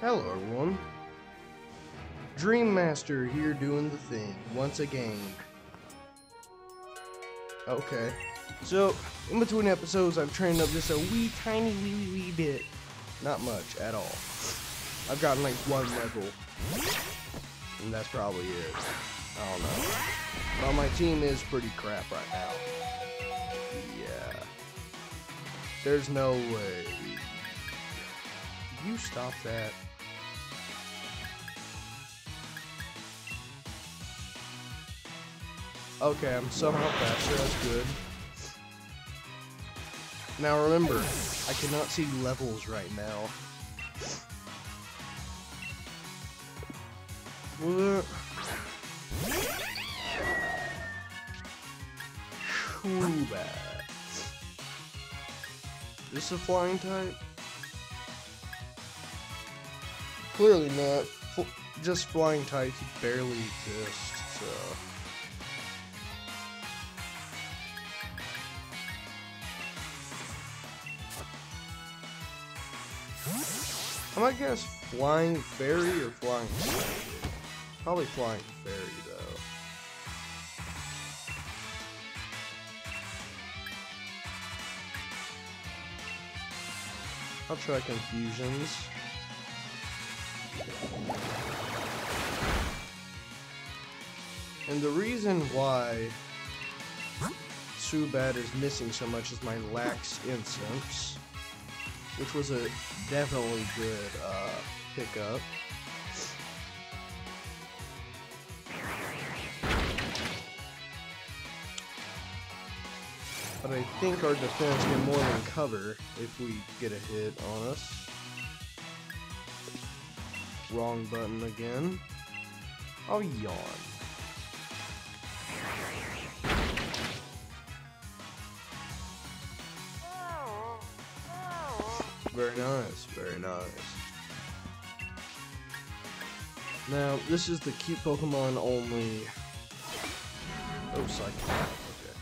Hello, everyone. Dream Master here doing the thing once again. Okay, so in between episodes, I've trained up just a wee tiny wee wee wee bit. Not much at all. I've gotten like one level, and that's probably it. I don't know. Well, my team is pretty crap right now. Yeah. There's no way. You stop that. Okay, I'm somehow faster, that's good. Now remember, I cannot see levels right now. What? Too bad. This a flying type? Clearly not. F just flying types barely exist, so... I might guess flying fairy or flying fairy. Probably flying fairy though. I'll try confusions. And the reason why Zubat is missing so much is my lax incense, which was a definitely good uh, pickup. But I think our defense can more than cover if we get a hit on us. Wrong button again. I'll yawn. Very nice, very nice. Now, this is the cute Pokemon only. Oh, Psychic. Okay.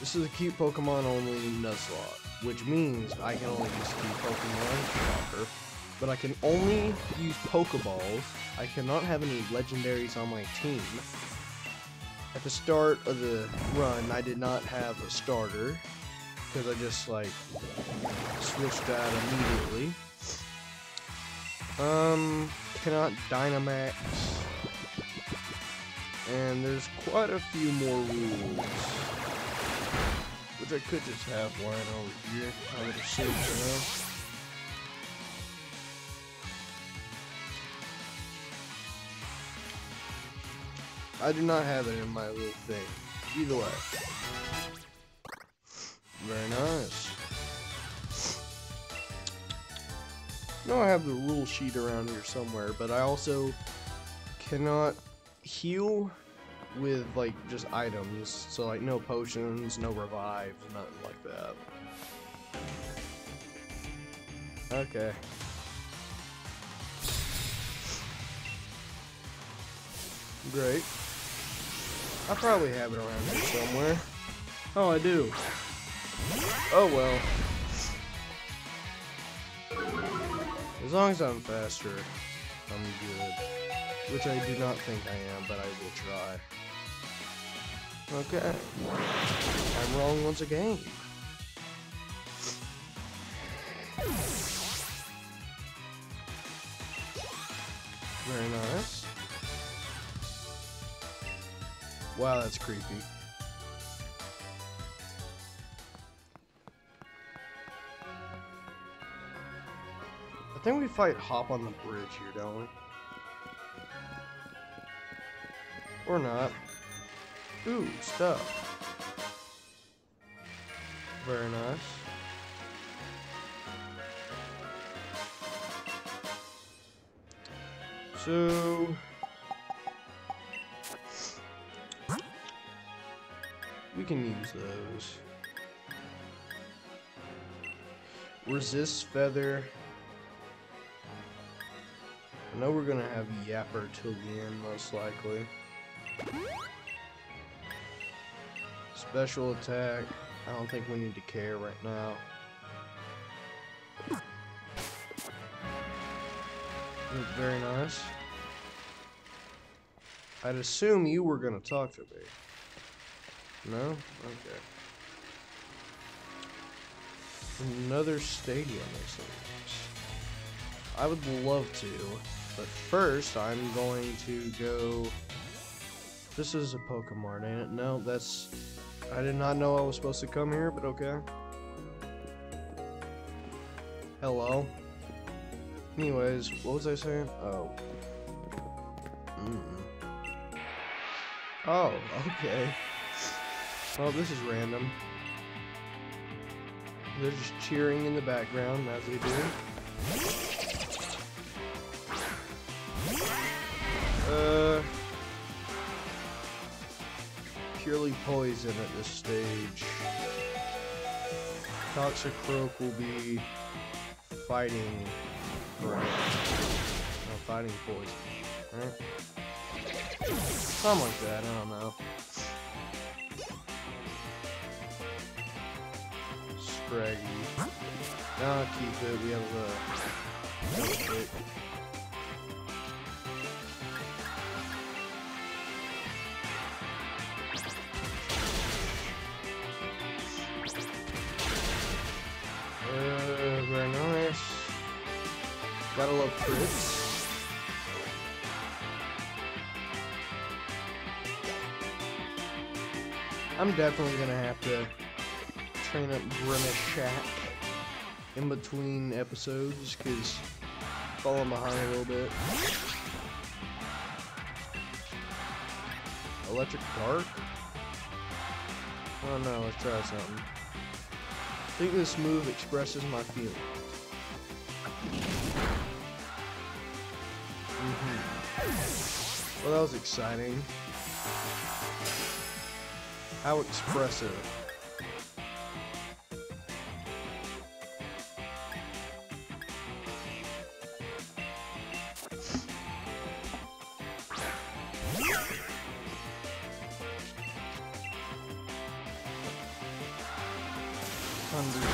This is a cute Pokemon only Nuzlocke, which means I can only use cute Pokemon, Shocker, but I can only use Pokeballs. I cannot have any legendaries on my team. At the start of the run, I did not have a starter, because I just, like, switched that immediately. Um, cannot Dynamax. And there's quite a few more rules. Which I could just have one over here. I would enough. I do not have it in my little thing. Either way. Very nice. Know I have the rule sheet around here somewhere, but I also cannot heal with like just items. So like no potions, no revives, nothing like that. Okay. Great. I probably have it around here somewhere. Oh, I do. Oh well. As long as I'm faster, I'm good. Which I do not think I am, but I will try. Okay. I'm wrong once again. Very nice. Wow, that's creepy. I think we fight Hop on the bridge here, don't we? Or not. Ooh, stuff. Very nice. So... We can use those. Resist Feather. I know we're gonna have Yapper till the end, most likely. Special attack. I don't think we need to care right now. Look very nice. I'd assume you were gonna talk to me. No? Okay. Another stadium, it seems. I would love to, but first I'm going to go... This is a Pokemon, ain't it? No, that's... I did not know I was supposed to come here, but okay. Hello. Anyways, what was I saying? Oh. Mm. Oh, okay. Well, this is random. They're just cheering in the background as they do. Uh, purely poison at this stage. Toxicroak will be fighting right. No, fighting poison. Right? Something like that, I don't know. Scraggy. I'll keep it, we have a Gotta love crits. I'm definitely gonna have to train up Grimace Shack in between episodes because falling behind a little bit. Electric Dark? Oh no, let's try something. I think this move expresses my feelings. Well, that was exciting. How expressive. Thunder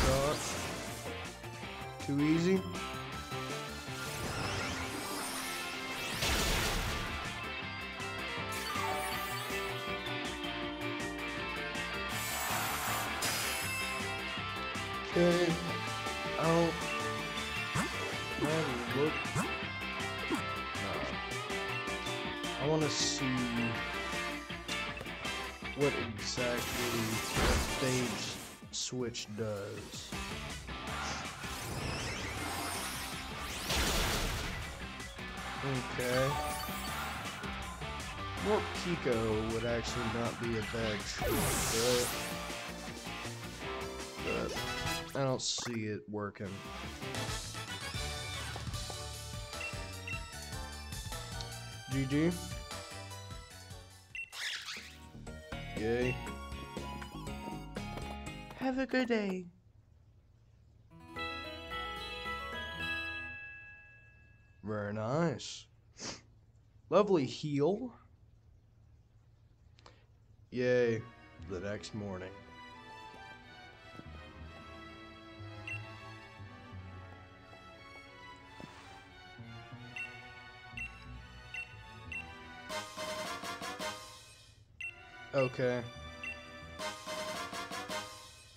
switch does. Okay. More Pico would actually not be a bad choice, but, but I don't see it working. GG. Yay. Have a good day. Very nice. Lovely heel. Yay, the next morning. Okay.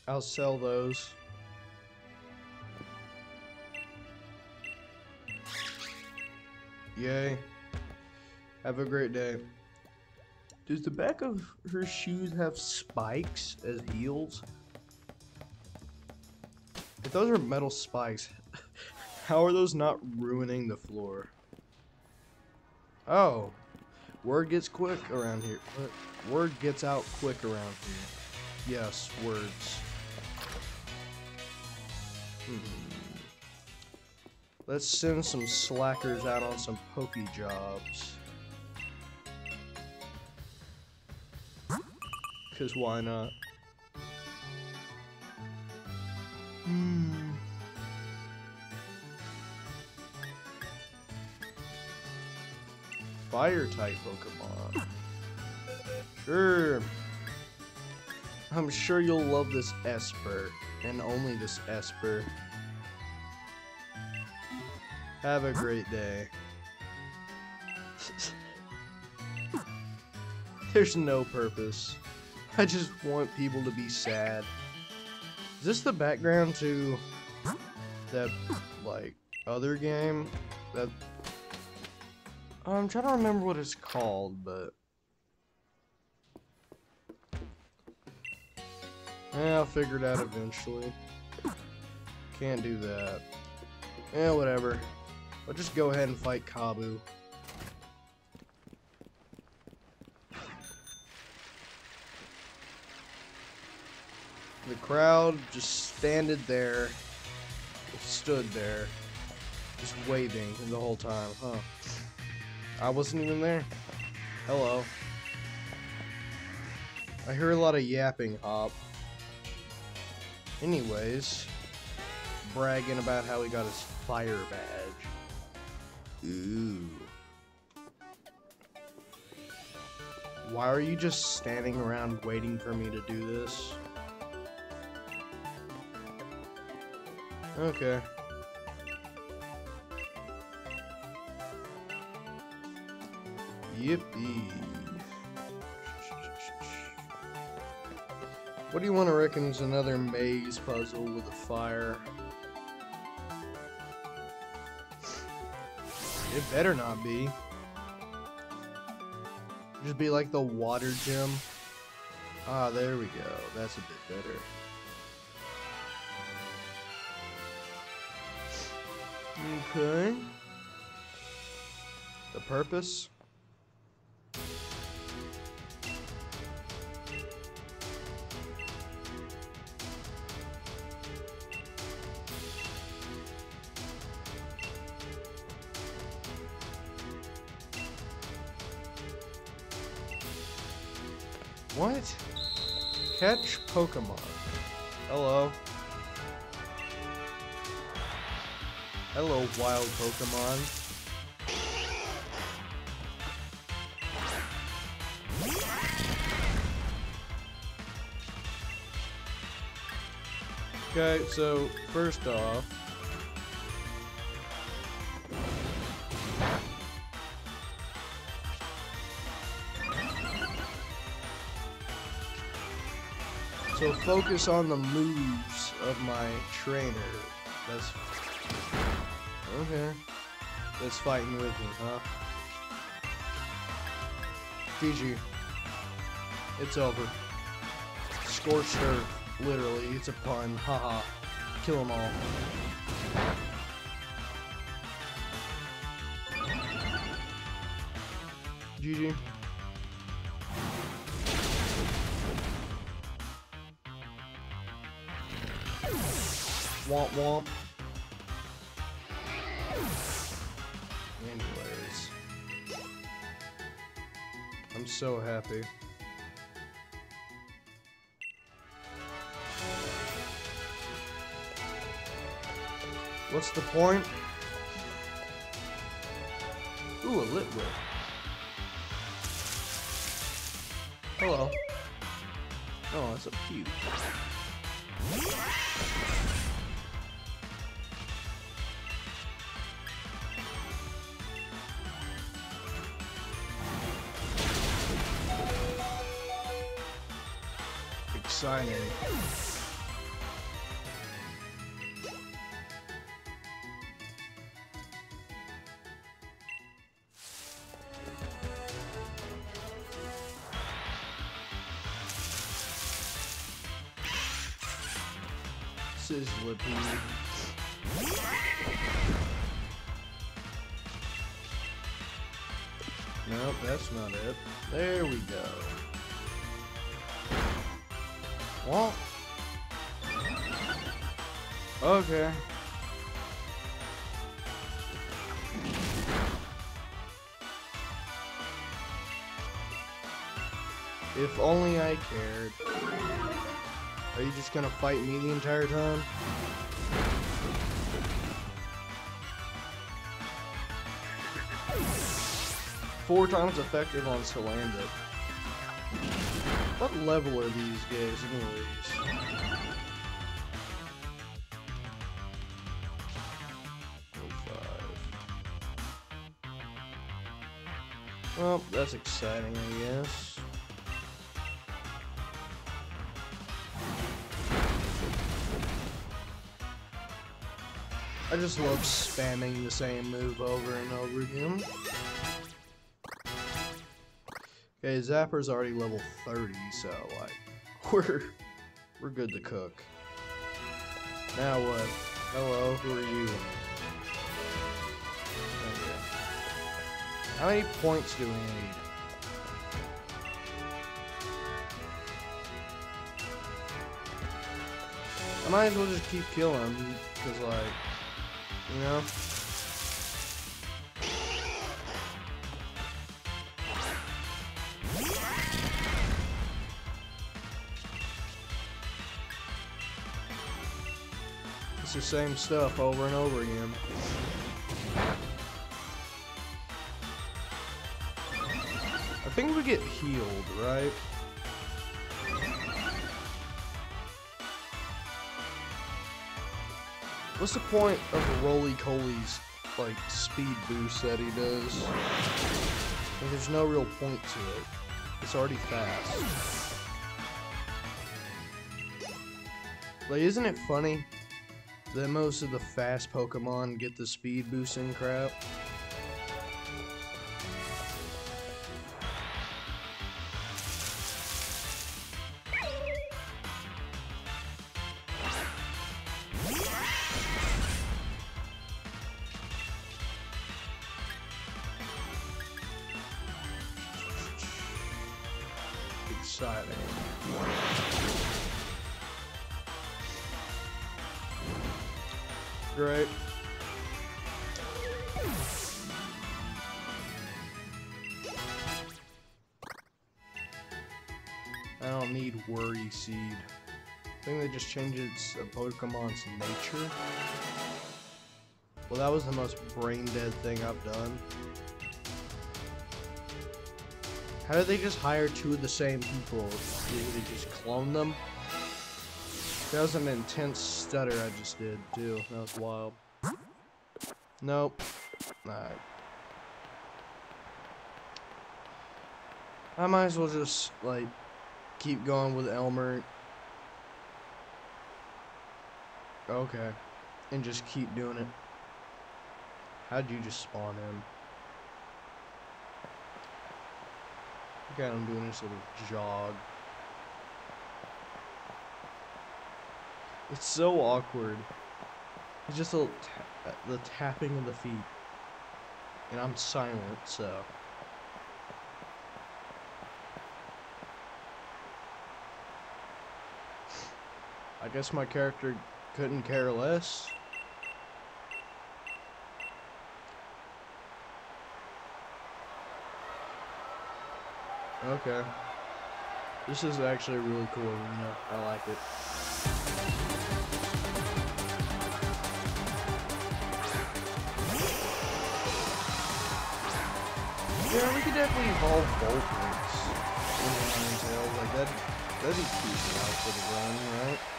I'll sell those. Yay. Have a great day. Does the back of her shoes have spikes as heels? If those are metal spikes, how are those not ruining the floor? Oh. Word gets quick around here. Word gets out quick around here. Yes, words. Hmm. Let's send some slackers out on some Poké Jobs. Cause why not? Hmm. Fire type Pokemon. Sure. I'm sure you'll love this Espurr, and only this Espurr. Have a great day. There's no purpose. I just want people to be sad. Is this the background to that, like, other game? That. I'm trying to remember what it's called, but. Yeah, I'll figure it out eventually. Can't do that. Yeah, whatever. I'll just go ahead and fight Kabu. The crowd just standed there, stood there, just waving the whole time, huh? I wasn't even there. Hello. I hear a lot of yapping, Hop. Anyways, bragging about how he got his fire badge. Ooh. Why are you just standing around waiting for me to do this? Okay. Yippee. What do you want to reckon is another maze puzzle with a fire? It better not be. Just be like the water gym. Ah, there we go. That's a bit better. Okay. The purpose? Pokemon. Hello. Hello, wild Pokemon. Okay, so first off, So focus on the moves of my trainer. That's okay. That's fighting with me, huh? GG. It's over. Scorched her. Literally, it's a pun. Haha. Kill them all. GG. Womp womp. Anyways. I'm so happy. What's the point? Ooh, a Litwick. Hello. Oh, that's a puke. Okay. If only I cared. Are you just gonna fight me the entire time? Four times effective on Salandit. What level are these guys anyways? Oh. Well, that's exciting, I guess. I just love spamming the same move over and over again. Okay, Zapper's already level 30, so like we're we're good to cook. Now what? Hello, who are you? How many points do we need? I might as well just keep killing, because like, you know? Same stuff over and over again. I think we get healed, right? What's the point of Rolycoly's like speed boost that he does? Like, there's no real point to it. It's already fast. Like, isn't it funny that most of the fast Pokemon get the speed boosting crap? Changed its Pokemon's nature. Well, that was the most brain dead thing I've done. How did they just hire two of the same people? Did they just clone them? That was an intense stutter I just did, too. That was wild. Nope. Alright. I might as well just, like, keep going with Elmer. Okay. And just keep doing it. How'd you just spawn in? Look at him doing this little jog. It's so awkward. It's just a ta the tapping of the feet. And I'm silent, so. I guess my character couldn't care less. Okay. This is actually really cool arena. I like it. Yeah, we could definitely evolve in Ninetales. Like that that'd be cute now for the run, right?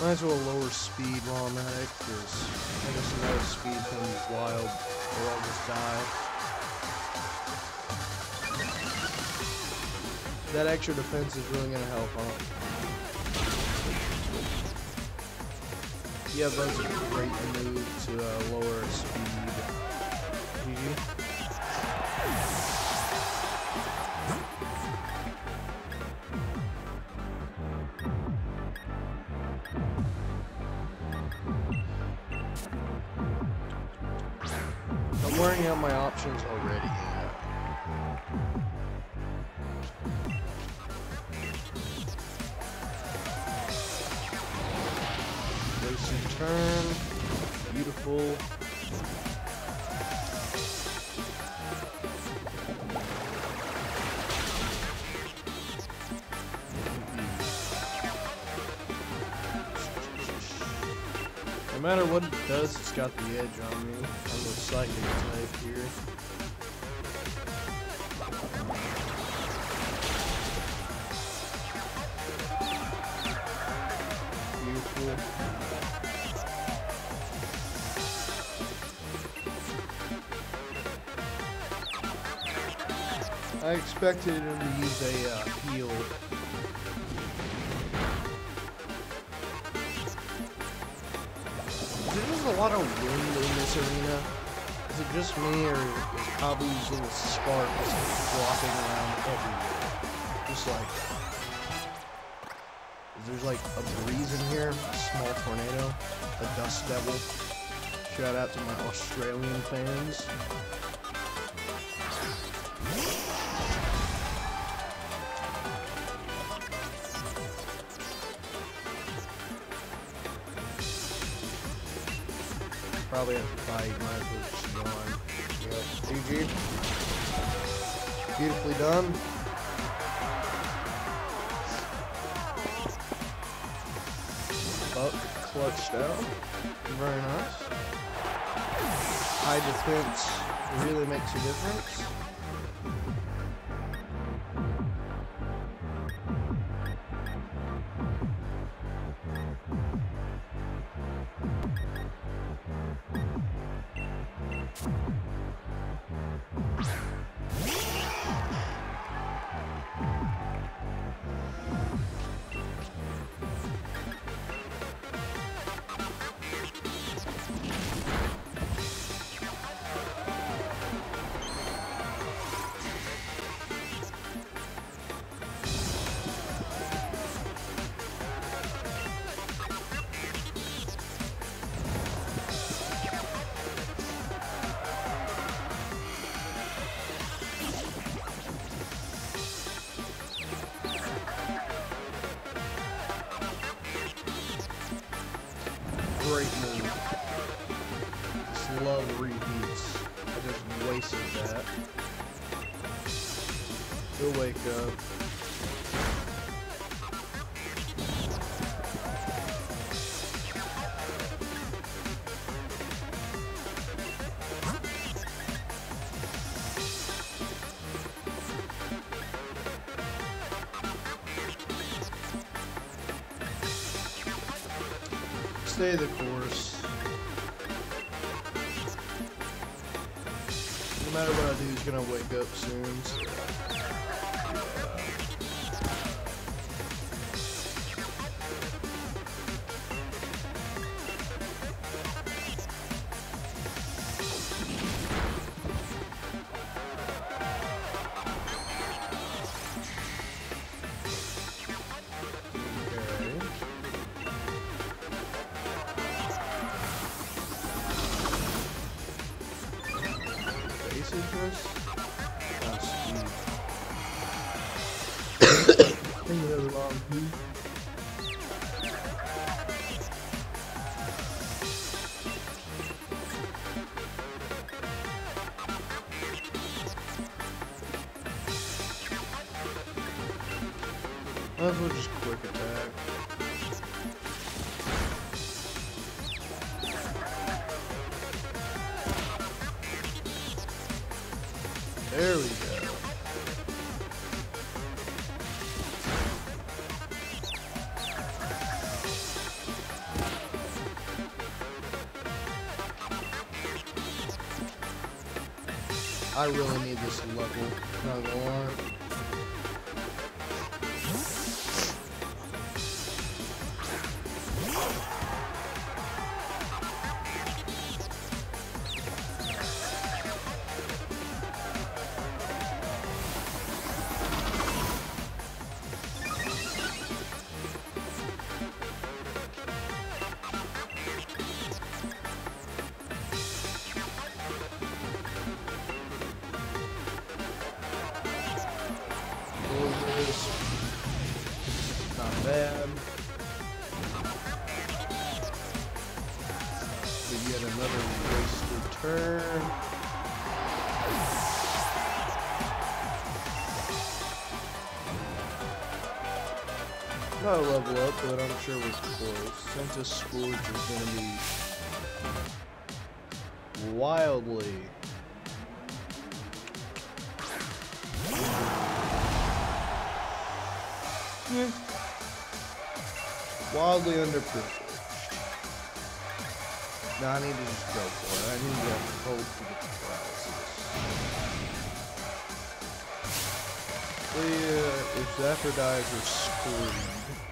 Might as well lower speed while I'm at it, because I guess another speed from wild, or I'll just die. That extra defense is really gonna help, huh? Yeah, that's a great move to uh, lower speed. No matter what it does, it's got the edge on me. I'm the psychic type here. Beautiful. I expected him to use a uh, heal Lot of wind in this arena. Is it just me, or is Kabu's little spark just flopping around everywhere? Just like... There's like a breeze in here, a small tornado, a dust devil. Shout out to my Australian fans. Probably have to fight, might as well just go on. Yep, GG. Beautifully done. Buck clutched out. Very nice. High defense really makes a difference. Stay the course. No matter what I do, he's gonna wake up soon. so- Might as well just quick attack. There we go. I really need this level, not gonna lie. Level up, but I'm sure we're close. Sentis Scourge is gonna be wildly. Wildly underprivileged. Now I need to just go for it. I need to hope to get the paralysis. uh, if Zephyr dies, we're screwed.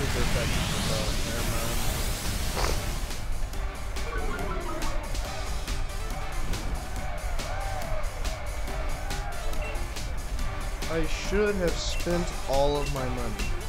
Super effective. Never mind. I should have spent all of my money.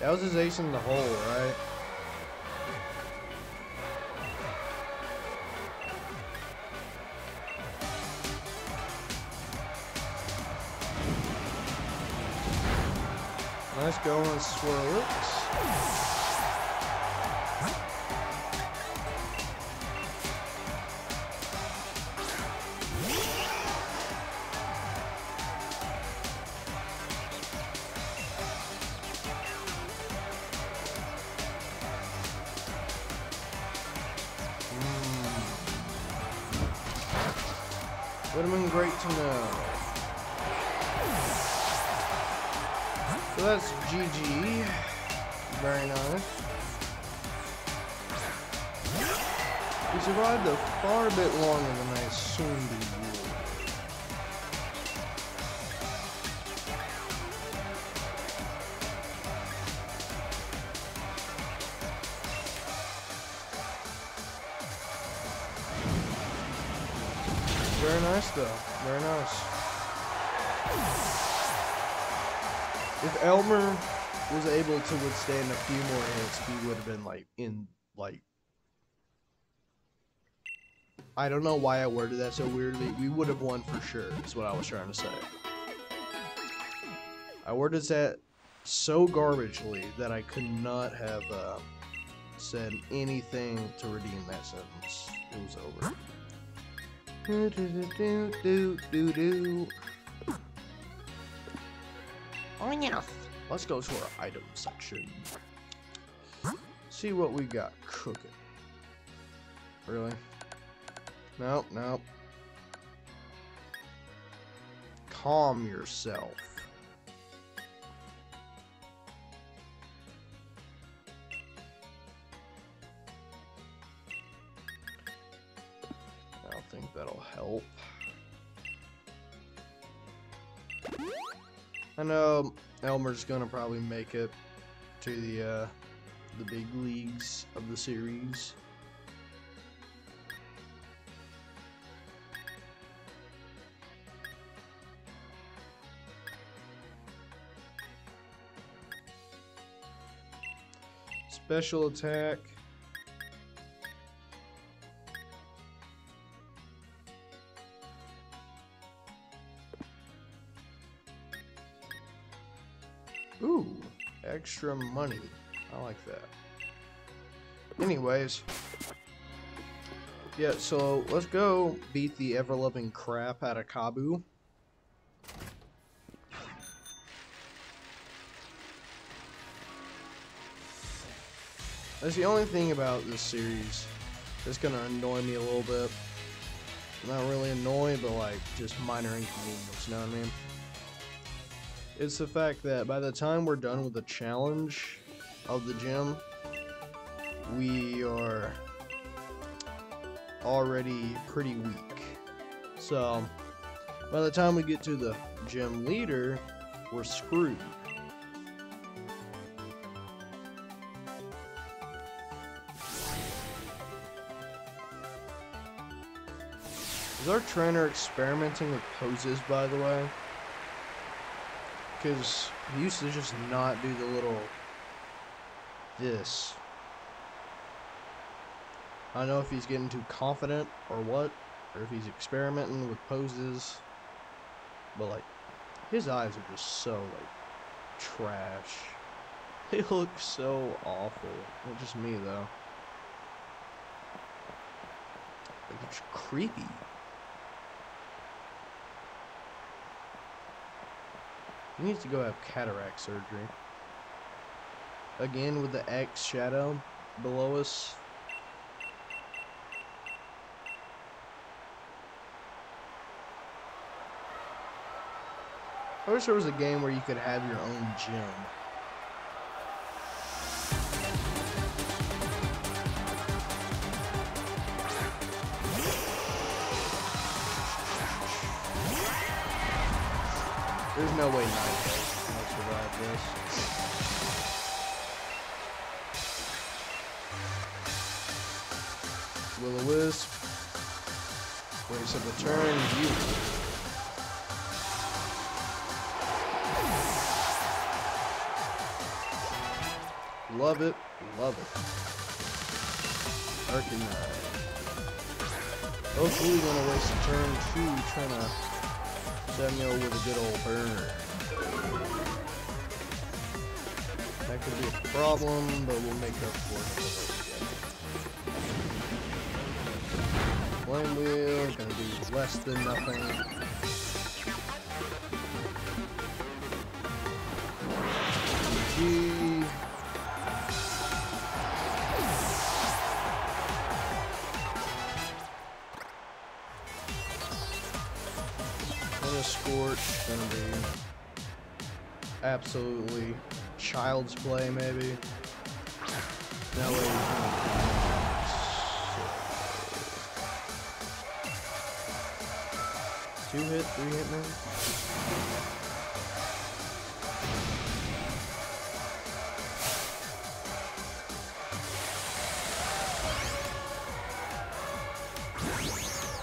That was his ace in the hole, right? Nice going, Swirlix. Withstand a few more we would have been like in like I don't know why I worded that so weirdly. We would have won for sure, is what I was trying to say. I worded that so garbagely that I could not have uh, said anything to redeem that sentence. It was over. Do, do, do, do, do, do. Oh yes. Let's go to our item section. See what we got cooking. Really? Nope, nope. Calm yourself. I know Elmer's gonna probably make it to the uh, the big leagues of the series. Special attack. Extra money. I like that. Anyways. Yeah, so let's go beat the ever-loving crap out of Kabu. That's the only thing about this series that's gonna annoy me a little bit. Not really annoy, but like just minor inconvenience, you know what I mean? It's the fact that by the time we're done with the challenge of the gym, we are already pretty weak. So, by the time we get to the gym leader, we're screwed. Is our trainer experimenting with poses, by the way? Because he used to just not do the little this. I don't know if he's getting too confident or what, or if he's experimenting with poses. But like, his eyes are just so like trash. They look so awful. Not just me though. Like it's creepy. He needs to go have cataract surgery. Again with the X shadow below us. I wish there was a game where you could have your own gym. No way Nightbot can survive this. Will-O-Wisp. Waves of the turn, you. Love it, love it. Arcanine. Hopefully gonna waste a turn two trying to over with a good old burn. That could be a problem, but we'll make up for it. Flame wheel, gonna do less than nothing. Gonna scorch, gonna be absolutely child's play maybe. That way we can- Two hit, three hit man.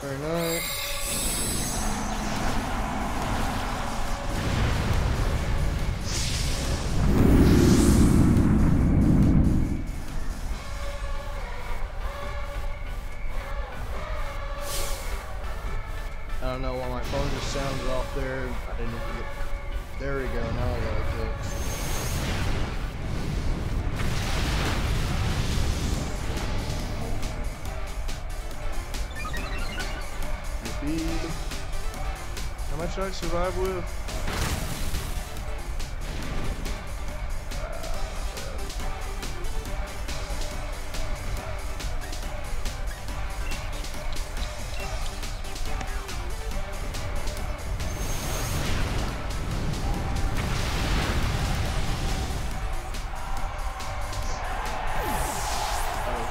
Very nice. Much survive with?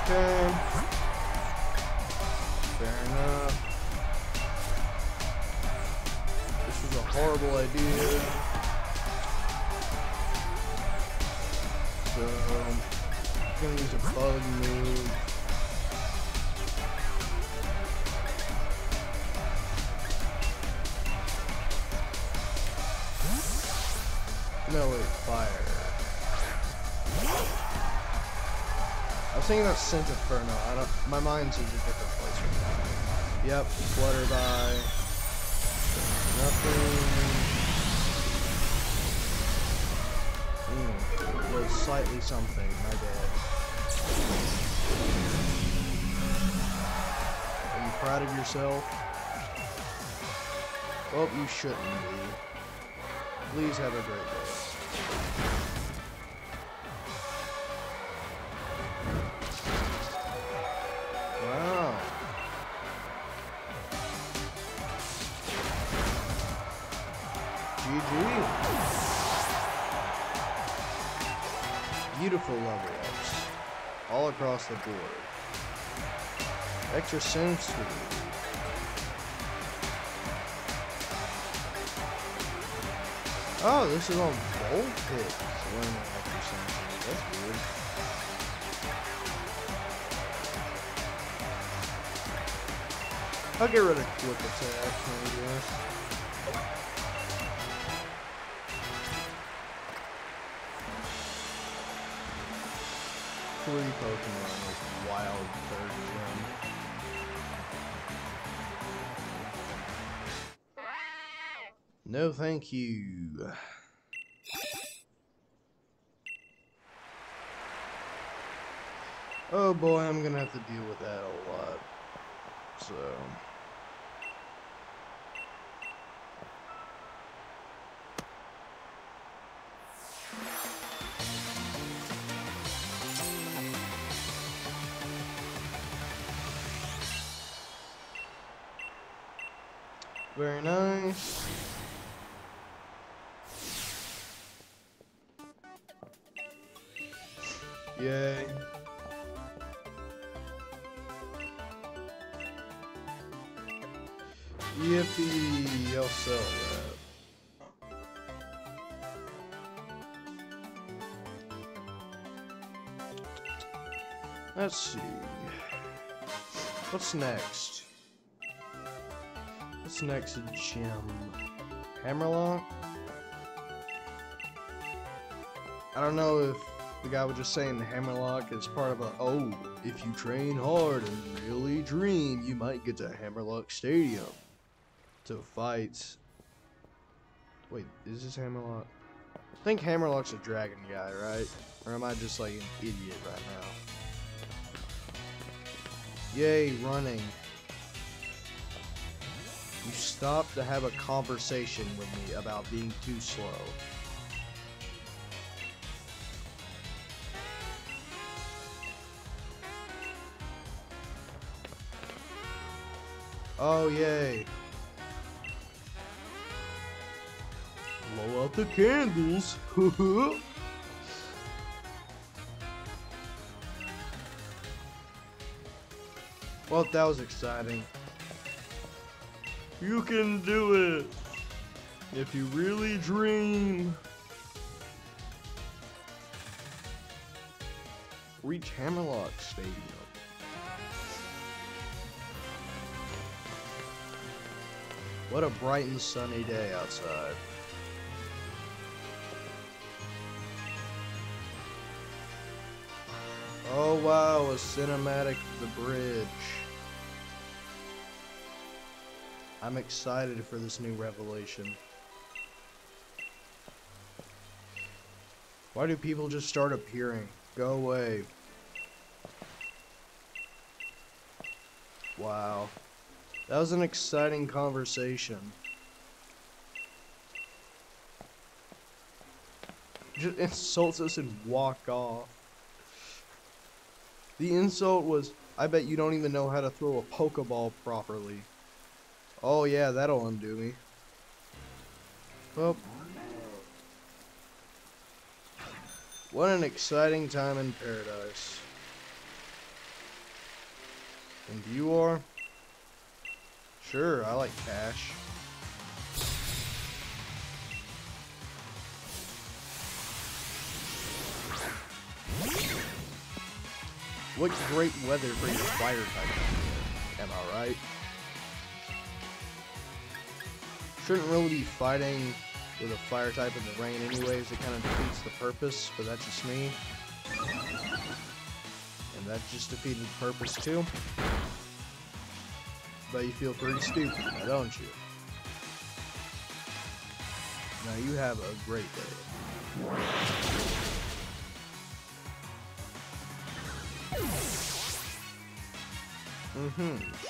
Okay. Fair enough. Horrible idea. So, I'm gonna use a bug move. No, wait, fire. I was thinking that's Scent Inferno. I don't. My mind's in a different place right now. Yep, Flutterby. Nothing. Hmm, was slightly something. My bad. Are you proud of yourself? Well, you shouldn't be. Please have a great day. Level ups. All across the board. Extrasensory. Oh, this is on Extrasensory. That's weird. I'll get rid of quick attack, I guess. Three Pokemon with wild third gem. No, thank you. Oh boy, I'm gonna have to deal with that a lot. So. Very nice. Yay. Yippee, I'll sell that. Let's see. What's next? What's next gym? Hammerlock? I don't know if the guy was just saying Hammerlock is part of a oh, if you train hard and really dream, you might get to Hammerlock Stadium to fight. Wait, is this Hammerlock? I think Hammerlock's a dragon guy, right? Or am I just like an idiot right now? Yay, running. You stopped to have a conversation with me about being too slow. Oh, yay. Blow out the candles. well, that was exciting. You can do it. If you really dream. Reach Hammerlock Stadium. What a bright and sunny day outside. Oh wow, a cinematic the bridge. I'm excited for this new revelation. Why do people just start appearing? Go away. Wow. That was an exciting conversation. Just insults us and walk off. The insult was, I bet you don't even know how to throw a Pokeball properly. Oh yeah, that'll undo me. Well. What an exciting time in paradise. And you are? Sure, I like cash. What great weather for your fire type. Am I right? Shouldn't really be fighting with a fire type in the rain anyways. It kind of defeats the purpose, but that's just me. And that just defeated the purpose too. But you feel pretty stupid don't you? Now you have a great day. Mm-hmm.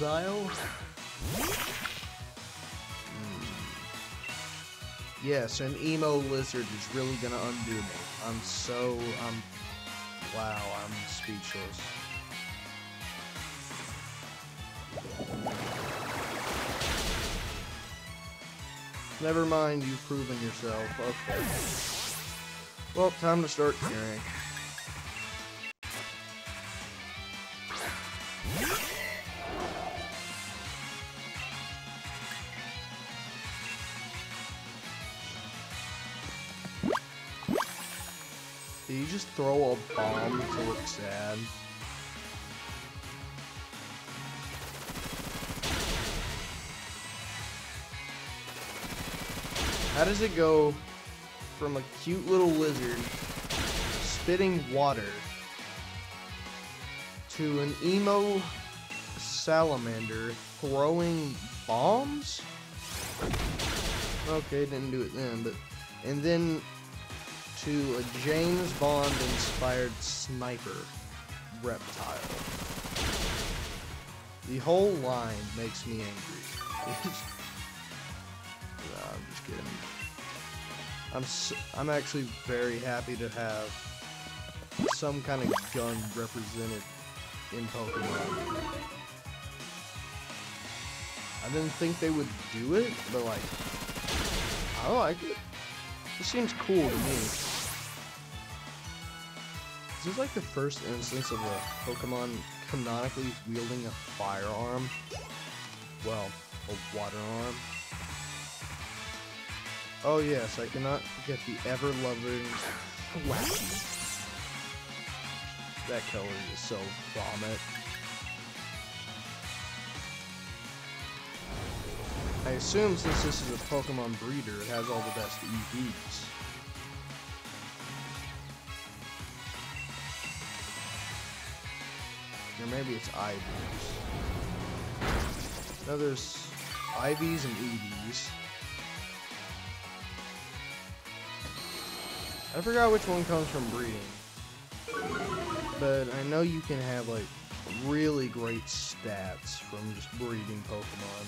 Drizzile? Hmm. Yes, an emo lizard is really gonna undo me. I'm so, I'm. wow, I'm speechless. Never mind, you've proven yourself. Okay. Well, time to start curing. Throw a bomb to look sad? How does it go from a cute little lizard spitting water to an emo salamander throwing bombs? Okay, didn't do it then, but and then to a James Bond inspired sniper reptile. The whole line makes me angry. no, I'm just kidding. I'm s I'm actually very happy to have some kind of gun represented in Pokemon. I didn't think they would do it, but like, I like it. It seems cool to me. Is this like the first instance of a Pokemon canonically wielding a firearm? Well, a water arm. Oh yes, I cannot forget the ever-loving Thwackey. That color is so vomit. I assume since this is a Pokemon breeder, it has all the best EVs. Or maybe it's IVs. No, there's IVs and EVs. I forgot which one comes from breeding. But I know you can have like really great stats from just breeding Pokemon.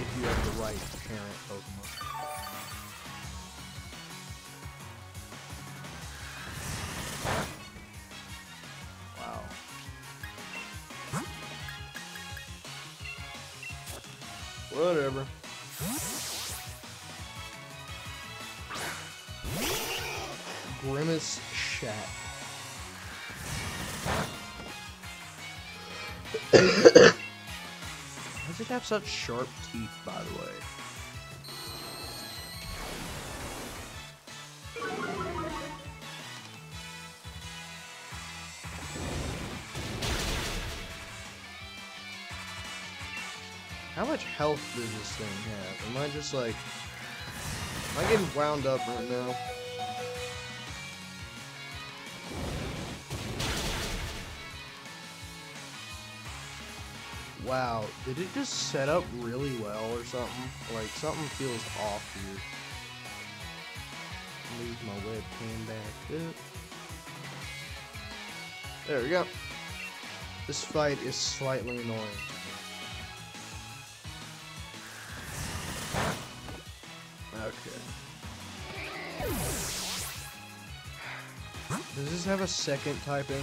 If you have the right parent Pokemon. Whatever. Grimace Shat. Does it have such sharp teeth, by the way? How much health does this thing have? Am I just like... Am I getting wound up right now? Wow, did it just set up really well or something? Like, something feels off here. Move my webcam back up. There we go. This fight is slightly annoying. Okay. Does this have a second typing?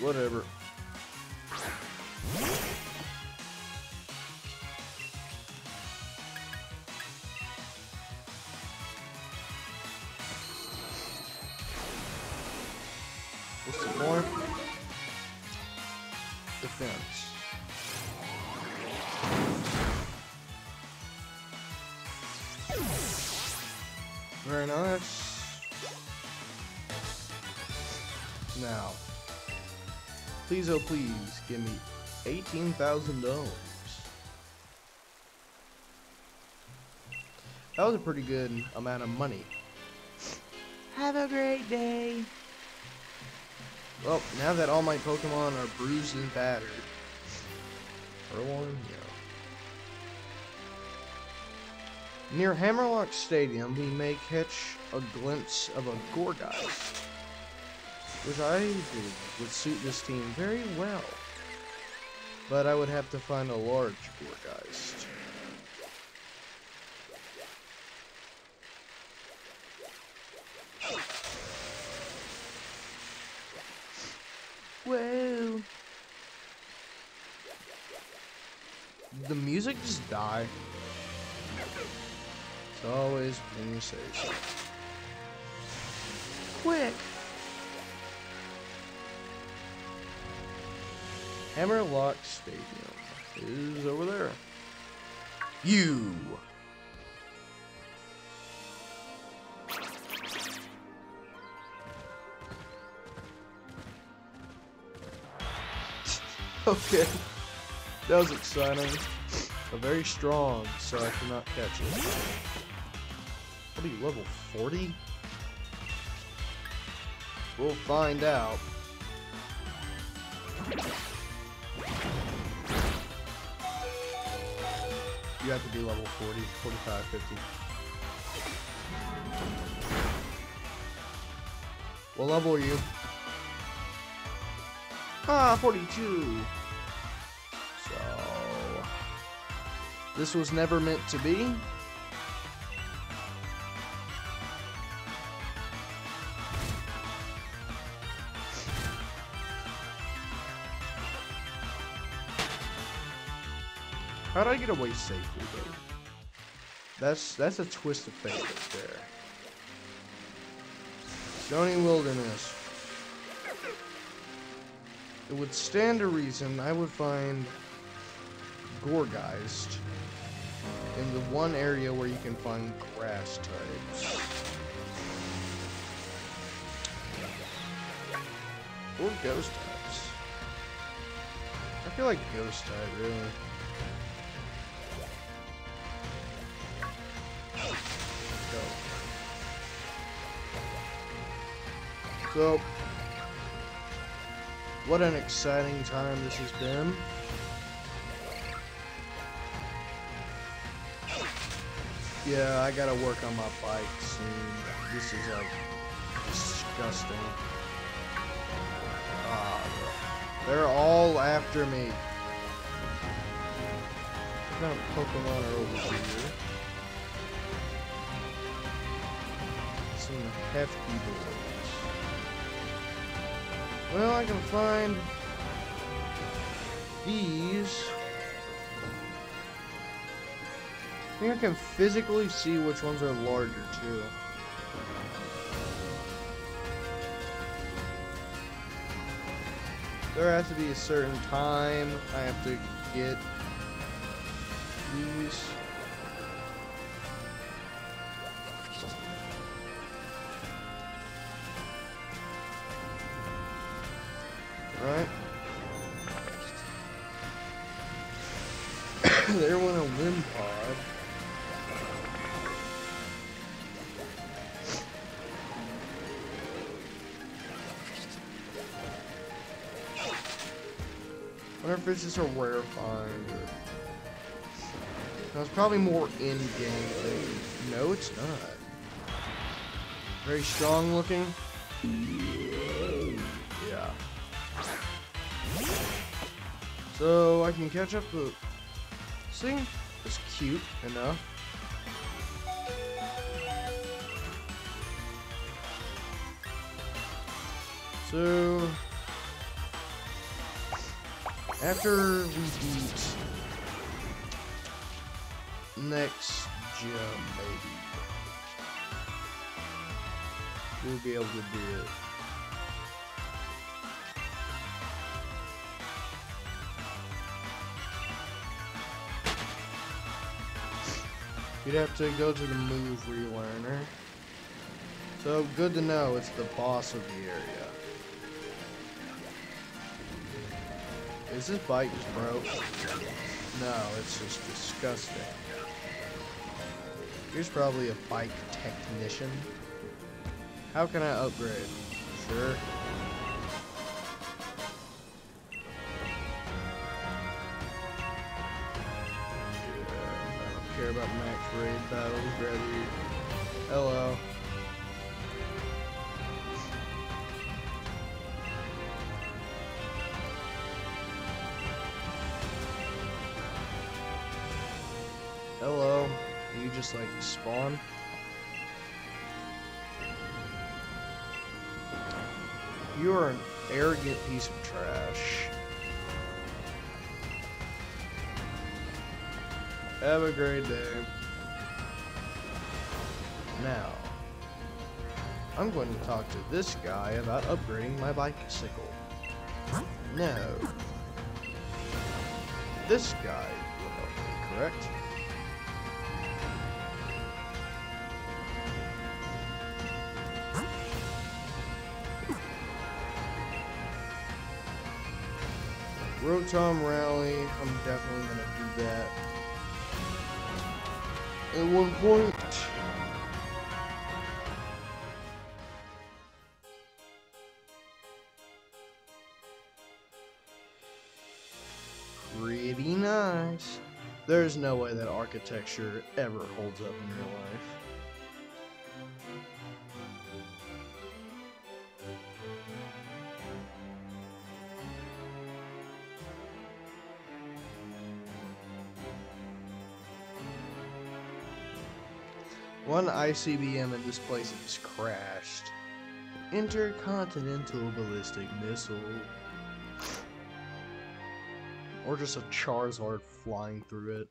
Whatever. Please, oh please, give me $18,000. That was a pretty good amount of money. Have a great day. Well, now that all my Pokemon are bruised and battered. Erwan, yeah. Near Hammerlock Stadium, we may catch a glimpse of a Gourgeist, which I think would suit this team very well. But I would have to find a large Gourgeist. Whoa! The music just die? It's always been safe. Quick! Hammerlock Stadium is over there. You! okay. That was exciting. A very strong, so I cannot catch it. Are you, level 40? We'll find out. You have to be level 40, 45, 50. What level are you? Ah, 42. So... This was never meant to be. How'd I get away safely, though? That's that's a twist of fate right there. Stony Wilderness. It would stand to reason I would find Gourgeist in the one area where you can find grass types. Or ghost types. I feel like ghost type, really. So, what an exciting time this has been. Yeah, I gotta work on my bike soon. This is like disgusting. Ah, they're all after me. What kind of Pokemon are over here? Some hefty boys. Well, I can find these. I think I can physically see which ones are larger too. There has to be a certain time I have to get went a Wimpod. wonder if it's just a rare find or... It's probably more in-game thing. No, it's not. Very strong looking. Yeah. So I can catch up the See? It's cute enough. So after we beat next gym maybe we'll be able to do it. You'd have to go to the move relearner. So good to know it's the boss of the area. Is this bike just broke? No, it's just disgusting. Here's probably a bike technician. How can I upgrade? Sure. Raid battles, rather. Hello. Hello. You just like spawn? You are an arrogant piece of trash. Have a great day. Now, I'm going to talk to this guy about upgrading my bicycle. No. This guy will help me, correct? Rotom Rally, I'm definitely gonna do that. At one point. There's no way that architecture ever holds up in real life. One ICBM in this place has crashed. Intercontinental ballistic missile. Or just a Charizard flying through it.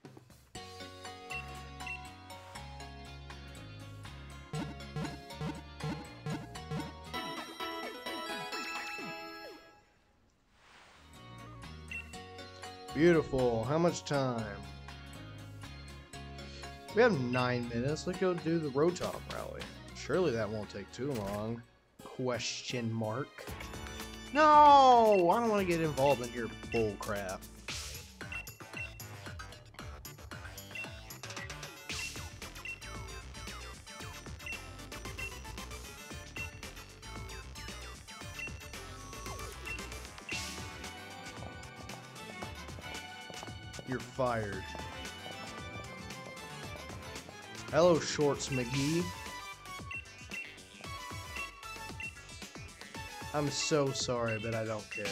Beautiful. How much time? We have nine minutes. Let's go do the Rotom rally. Surely that won't take too long. Question mark. No! I don't want to get involved in your bull fired. Hello, Shorts McGee. I'm so sorry, but I don't care.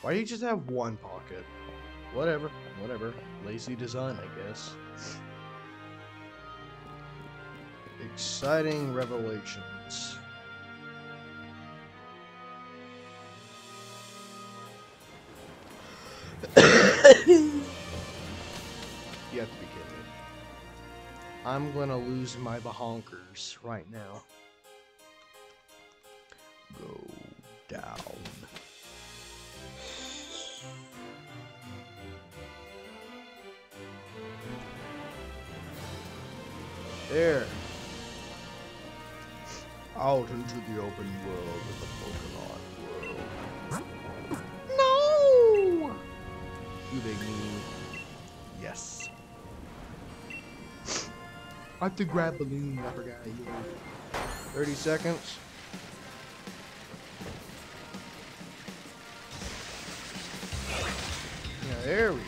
Why do you just have one pocket? Whatever, whatever. Lazy design, I guess. Exciting revelations. Gonna lose my bahonkers right now. Go down. There. Out into the open world I have to grab balloon. I forgot. You 30 seconds. Yeah, there we go.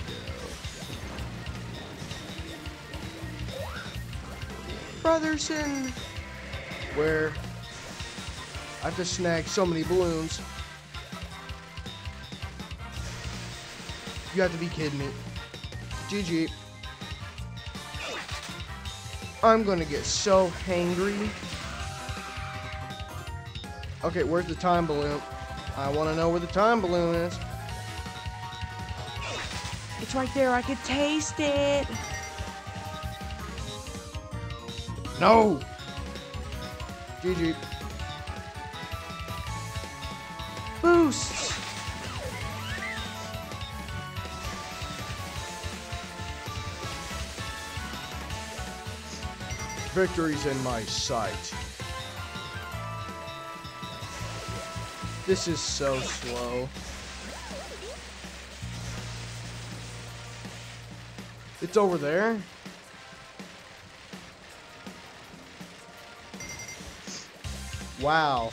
Brotherson! Where I have to snag so many balloons. You have to be kidding me. GG. I'm gonna get so hangry. Okay, where's the time balloon? I wanna know where the time balloon is. It's right there. I can taste it. No! GG. Victory's in my sight. This is so slow. It's over there? Wow.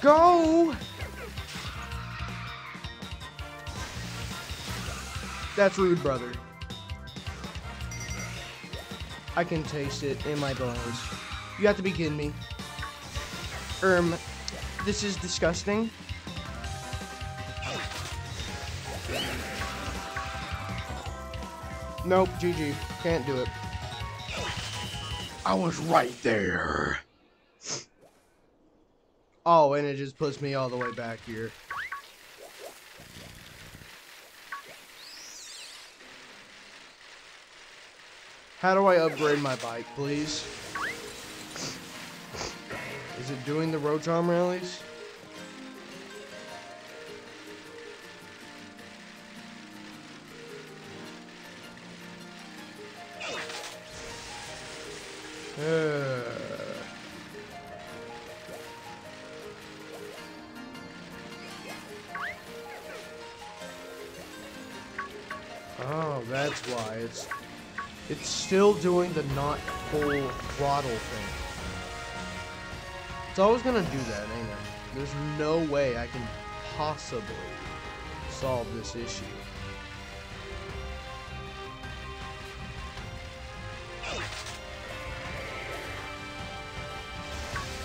Go! That's rude, brother. I can taste it in my bones. You have to be kidding me. Erm, this is disgusting. Nope, GG. Can't do it. I was right there. Oh, and it just puts me all the way back here. How do I upgrade my bike, please? Is it doing the Rotom rallies? Uh. Oh, that's why it's it's still doing the not full throttle thing. It's always gonna do that, ain't it? There's no way I can possibly solve this issue.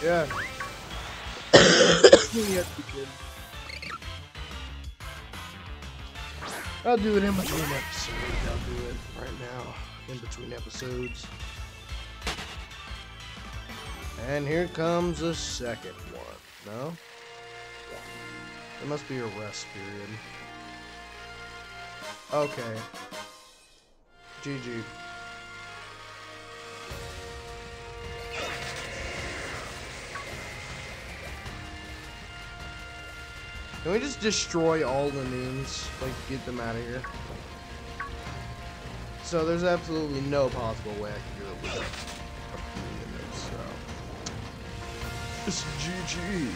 Yeah. I'll do it in between episodes. I'll do it right now, in between episodes. And here comes the second one. No? There must be a rest period. Okay. GG. Can we just destroy all the memes? Like, get them out of here? So, there's absolutely no possible way I can do it without a few minutes, so... It's GG.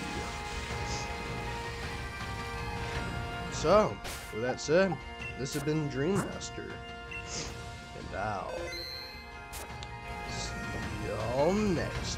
So, with that said, this has been Dream Master. And I'll see y'all next.